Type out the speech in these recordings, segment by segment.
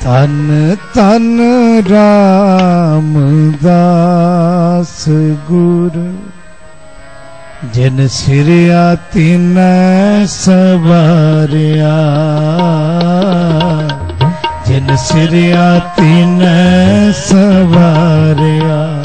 ਤਨ ਤਨ ਰਾਮਦਾਸ ਗੁਰ, ਜਿਨ ਸਿਰਿਆ ਤਿਨ ਸਵਾਰਿਆ। ਜਿਨ ਸਿਰਿਆ ਤਿਨ ਸਵਾਰਿਆ।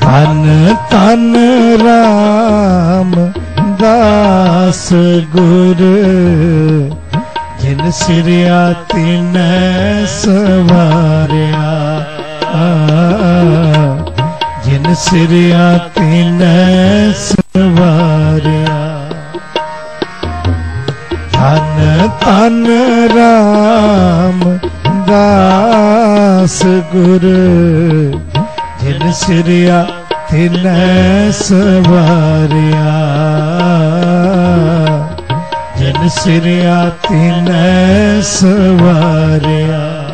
ਤਨ ਤਨ ਰਾਮ ਦਾਸ ਗੁਰ ਜਿਨ ਸਿਰਿਆ, ਤਿਨ ਸਵਾਰਿਆ। ਜਿਨ ਸਿਰਿਆ, ਤਿਨ ਸਵਾਰਿਆ। ਧਨ ਧਨ ਰਾਮ ਦਾਸ ਗੁਰ। ਜਿਨ ਸਿਰਿਆ, ਤਿਨ ਸਵਾਰਿਆ। ਜਿਨ ਸਿਰਿਆ ਤਿਨ ਸਵਾਰਿਆ।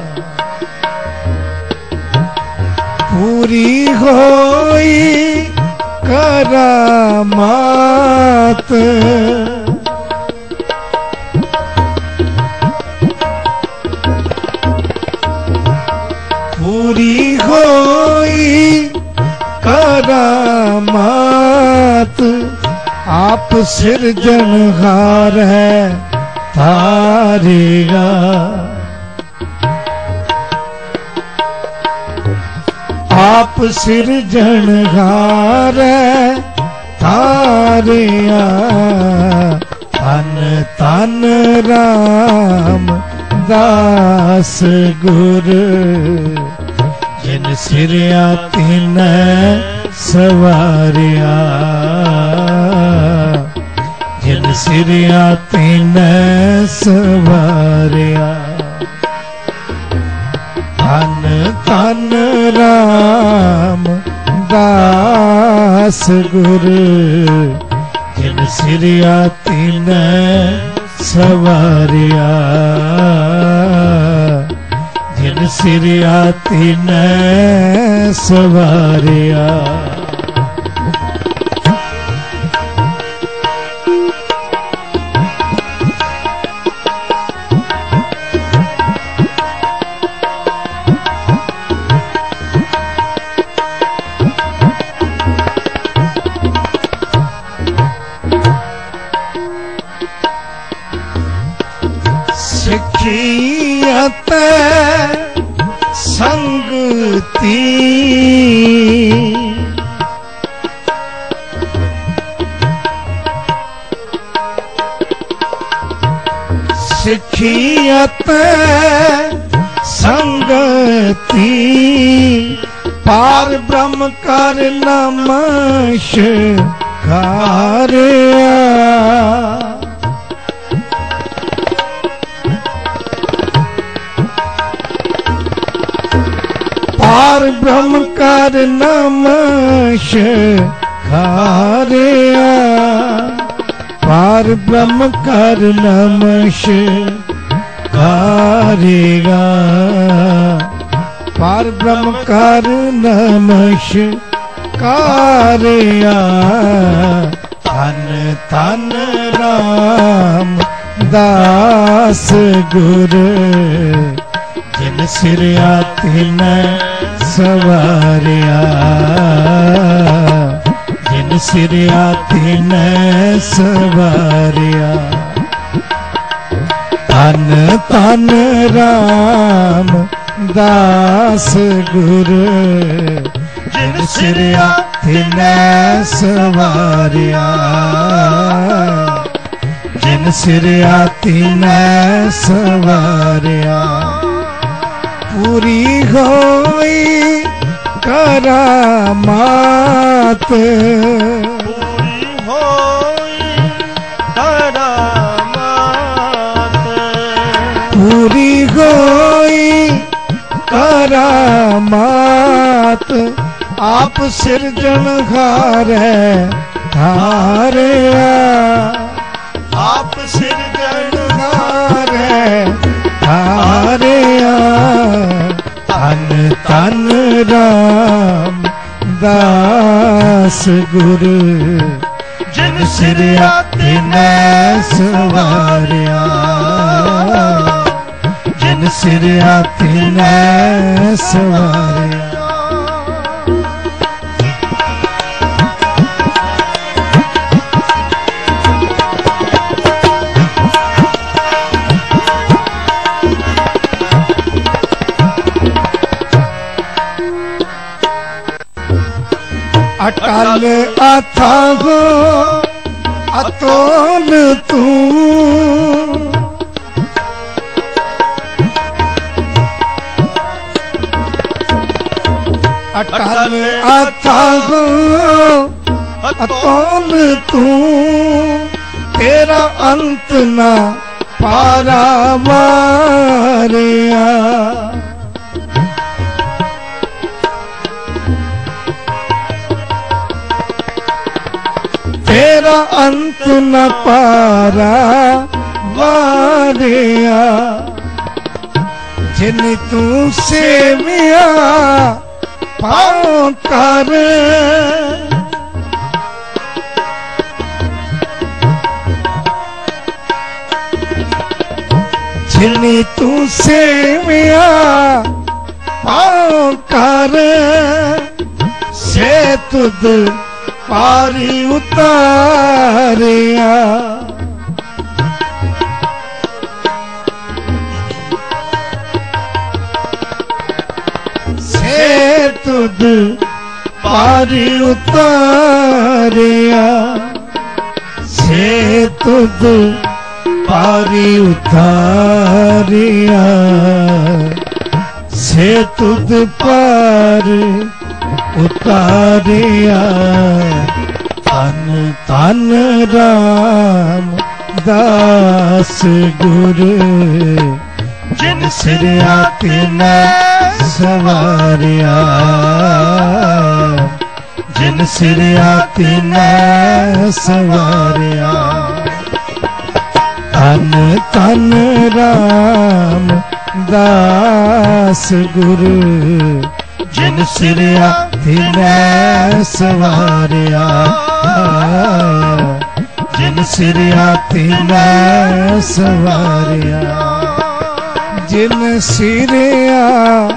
ਪੂਰੀ ਹੋਈ ਕਰਾਮਾਤ। ਪੂਰੀ ਹੋਈ ਕਰਾ ਆਪ ਸਿਰਜਣਹਾਰ ਹੈ ਤਾਰੇਗਾ। ਆਪ ਸਿਰਜਣਹਾਰ ਹੈ ਤਾਰਿਆ। ਤਨ ਤਨ ਰਾਮ ਦਾਸ ਗੁਰ, ਜਿਨ ਸਿਰਿਆ ਤਿਨ ਸਵਾਰਿਆ। ਸਿਰਿਆ ਤਿਨ ਸਵਾਰਿਆ ਧਨ ਧਨ ਰਾਮ ਦਾਸ ਗੁਰ, ਜਿਨ ਸਿਰਿਆ ਤਿਨ ਸਵਾਰਿਆ ਜਿਨ ਸਿਰਿਆ ਤਿਨ ਸਵਾਰਿਆ ਸਿੱਖੀਅਤ ਸੰਗਤੀ ਪਾਰ ਬ੍ਰਹਮ ਕਰ ਨਮਸ਼ ਕਾਰਿਆ। ਪਾਰ ਬ੍ਰਹਮ ਕਰ ਨਮਸ਼ ਖਾਰਿਆ ਪਾਰ ਬ੍ਰਹਮ ਕਰ ਨਮਸ਼ ਕਾਰੇਗਾ। ਪਾਰ ਬ੍ਰਹਮ ਕਰ ਨਮਸ਼ ਕਾਰਿਆ ਤਨ ਤਨ ਰਾਮ ਦਾਸ ਗੁਰ, ਜਿਨ ਸਿਰਿਆ ਤਿਨ ਸਵਾਰਿਆ। ਜਿਨ ਸਿਰਿਆ ਤਿਨ ਸਵਾਰਿਆ। ਤਨ ਤਨ ਰਾਮ ਦਾਸ ਗੁਰ, ਜਿਨ ਸਿਰਿਆ ਤਿਨ ਸਵਾਰਿਆ। ਜਿਨ ਸਿਰਿਆ ਤਿਨ ਸਵਾਰਿਆ। ਪੂਰੀ ਹੋਈ ਕਰਾਮਾਤ ਪੂਰੀ ਹੋਈ ਕਰਾਮਾਤ ਪੂਰੀ ਹੋਈ ਕਰਾਮਾਤ ਆਪ ਸਿਰਜਣਹਾਰ ਹੈ ਹਾਰਿਆ ਆਪ ਸਿਰਜਣ ਹਾਰ ਹੈ ਹਾਰਿਆ ਤਨ ਰਾਮ ਦਾਸ ਗੁਰ। ਜਨ ਸਿਰਿਆ ਨੈ ਸਵਾਰਿਆ ਜਿਨ ਸਿਰ ਨੈ ਸਵਾਰਿਆ ਅਟਲ ਅਥਾਹ ਅਤੋਲ ਤੂੰ। ਅਟਲ ਅਥਾਹ ਅਤੋਲ ਤੂੰ। ਤੇਰਾ ਅੰਤ ਨਾ ਪਾਰਾ ਮਾਰਿਆ। ਅੰਤ ਨ ਪਾਰਾ ਵਾਰਿਆ। ਜਿਨ ਤੂੰ ਸੇਵਿਆ, ਪਾਉ ਕਰ। ਜਿਨ ਤੂੰ ਸੇਵਿਆ, ਪਾਉ ਕਰ। ਸੇ ਤੁਧ ਪਾਰੀ ਉਤਾਰਿਆ। ਸੇ ਤੁਧ ਪਾਰੀ ਉਤਾਰਿਆ। ਸੇ ਤੁਧ ਪਾਰੀ ਉਤਾਰਿਆ। ਸੇ ਤੁਧ ਪਾਰ ਉਤਾਰਿਆ। ਤਨ ਤਨ ਰਾਮ ਦਾਸ ਗੁਰ। ਜਿਨ ਸਿਰ ਆਤਿਨੈ ਸਵਾਰਿਆ। ਜਿਨ ਸਿਰ ਆਤਿਨੈ ਸਵਾਰਿਆ। ਤਨ ਤਨ ਰਾਮ ਦਾਸ ਗੁਰ ਜਿਨ ਸਿਰ ਆਤਿਨੈ ਸਵਾਰਿਆ ਜਿਨ ਸਿਰ ਆਤਿਨੈ ਸਵਾਰਿਆ ਜਿਨ ਸਿਰਿਆ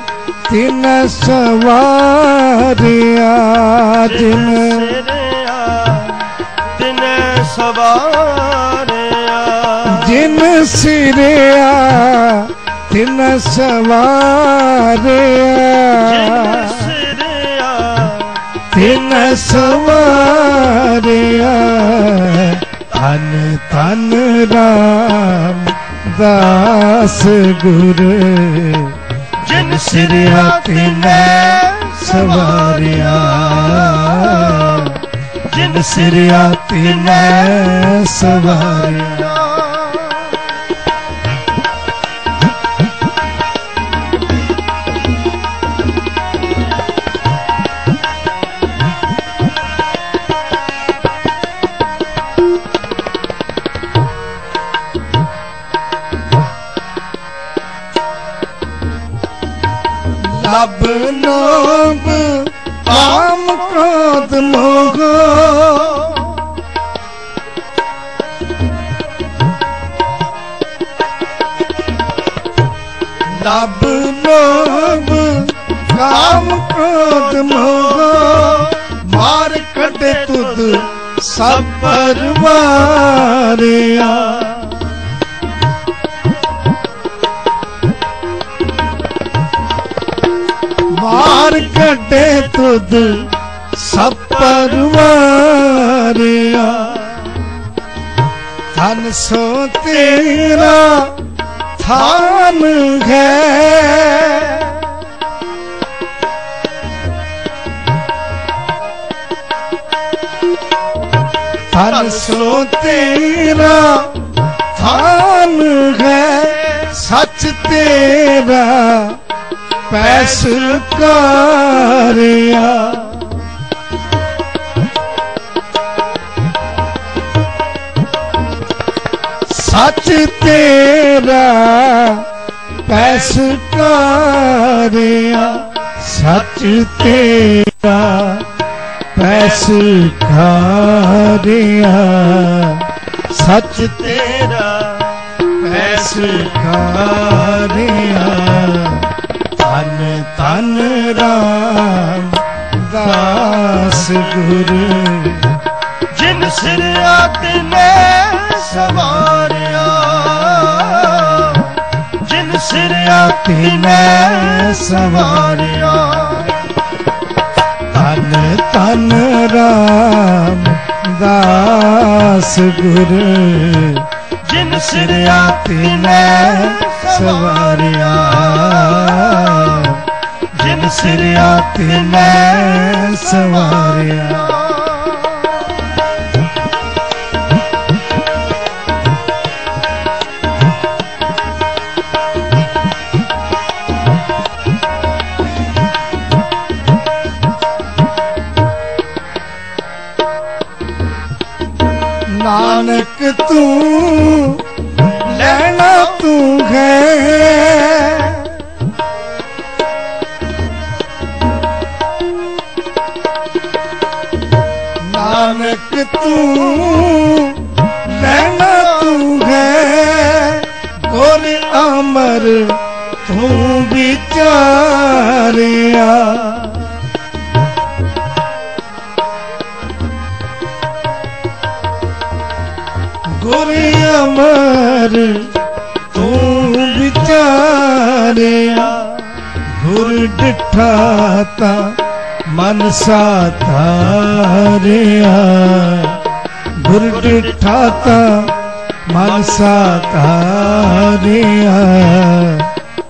ਤਿਨ ਸਵਾਰਿਆ ਜਿਨ ਸਿਰਿਆ ਦਿਨ ਸਵਾਰਿਆ ਜਿਨ ਸਿਰਿਆ ਤਿਨ ਸਵਾਰਿਆ। ਤਿਨ ਸਵਾਰਿਆ। ਤਨ ਤਨ ਰਾਮ ਦਾਸ ਗੁਰ। ਜਿਨ ਸਿਰਿਆ ਤਿਨੈ ਸਵਾਰਿਆ। ਜਿਨ ਸਿਰਿਆ ਤਿਨੈ ਸਵਾਰਿਆ। ਕ੍ਰੋਧ ਮੋਹ ਲਬ ਲੋਭ ਕਾਮ ਕ੍ਰੋਧ ਮੋਹ ਮਾਰ ਕੱਢੇ ਤੁਧ ਸਭ ਪਰਵਾਰਿਆ। ਮਾਰ ਕੱਢੇ ਤੁਧ ਸਭ ਪਰਵਾਰਿਆ। ਤਨ ਸੋ ਤੇਰਾ ਥਾਨ ਹੈ। ਤਨ ਸੋ ਤੇਰਾ ਥਾਨ ਹੈ। ਸੱਚ ਤੇਰਾ ਪੈਸ ਕਾਰਿਆ। ਸੱਚ ਤੇਰਾ ਪੈਸ ਕਾਰਿਆ, ਸੱਚ ਤੇਰਾ ਪੈਸ ਕਾਰਿਆ, ਸੱਚ ਤੇਰਾ ਪੈਸ ਕਾਰਿਆ। ਧਨ ਰਾਮ ਦਾਸ ਗੁਰੂ, ਜਿਨ ਸਿਰ ਆਤਨੇ ਸਵਾਰਿਆ ਜਿਨ ਸਿਰ ਆਤਨੇ ਸਵਾਰਿਆ ਧਨ ਧਨ ਰਾਮ ਦਾਸ ਗੁਰ। ਜਿਨ ਸਿਰ ਆਤਨੇ ਸਵਾਰਿਆ। ਜਿਨ ਸਿਰ ਮੈਂ ਸਵਾਰਿਆ। ਨਾਨਕ ਤੂੰ ਲੈਣਾ ਤੂੰ ਹੈ, ਗੁਰ ਅਮਰ ਤੂੰ ਵਿਚਾਰਿਆ। ਗੁਰ ਅਮਰ ਤੂੰ ਵਿਚਾਰਿਆ, ਗੁਰ ਡਿਠਾ ਤਾ ਮਨ ਸਾਧਾਰਿਆ ਗੁਰ ਡਿਠਾ ਤਾ ਮਨ ਸਾਧਾਰਿਆ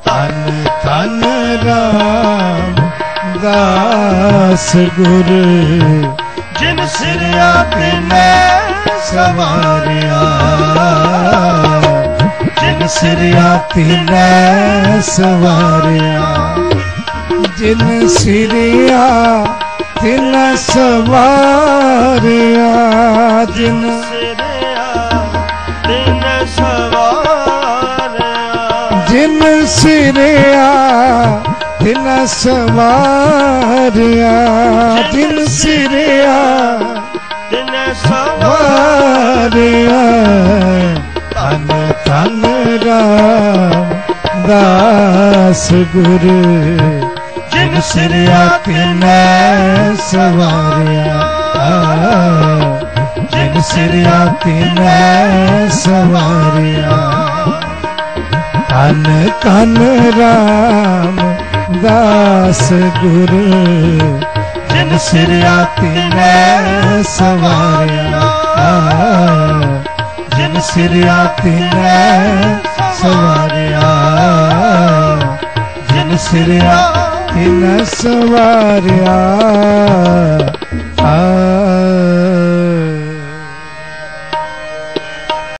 ਤਨ ਤਨ ਰਾਮ, ਦਾਸ ਗੁਰ, ਜਿਨ ਸਿਰ ਆਤਨੇ ਸਵਾਰਿਆ। ਜਿਨ ਸਿਰ ਆਤਨੇ ਸਵਾਰਿਆ। ਜਿਨ ਸਿਰਿਆ ਤਿਨ ਸਵਾਰਿਆ ਜਿਨ ਜਿਨ ਸਿਰਿਆ ਤਿਨ ਸਵਾਰਿਆ ਜਿਨ ਸਿਰਿਆ ਦਿਨ ਸਵਾਰਿਆ ਵਾਰਿਆ ਤਨ ਤਨ ਰਾਮ ਦਾਸ ਗੁਰ। ਜਿਨ ਸਿਰ ਤਿਨੈ ਸਵਾਰਿਆ। ਜਨ ਸਿਰਿਆ ਤਿਨੈ ਸਵਾਰਿਆ। ਤਨ ਤਨ ਰਾਮ ਦਾਸ ਗੁਰ ਜਿਨ ਸਿਰ ਤਿਨੈ ਸਵਾਰਿਆ। ਜਨ ਸਿਰਿਆ ਤਿਨੈ ਸਵਾਰਿਆ। ਜਨ ਸਿਰਿਆ ਇਨ ਸਵਾਰਿਆ ਆ